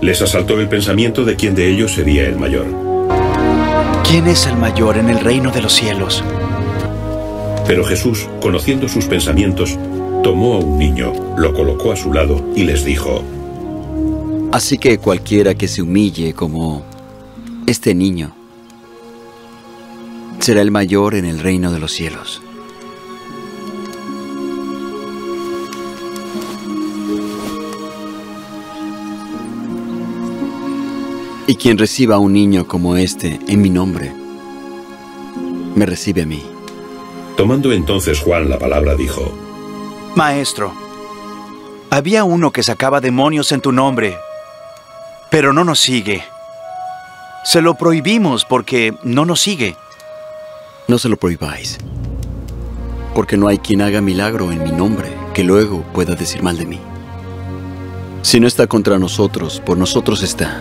Les asaltó el pensamiento de quién de ellos sería el mayor. ¿Quién es el mayor en el reino de los cielos? Pero Jesús, conociendo sus pensamientos, tomó a un niño, lo colocó a su lado y les dijo, Así que cualquiera que se humille como este niño será el mayor en el reino de los cielos. Y quien reciba a un niño como este en mi nombre, me recibe a mí. Tomando entonces Juan la palabra, dijo, Maestro, había uno que sacaba demonios en tu nombre, pero no nos sigue. Se lo prohibimos porque no nos sigue. No se lo prohibáis, porque no hay quien haga milagro en mi nombre que luego pueda decir mal de mí. Si no está contra nosotros, por nosotros está.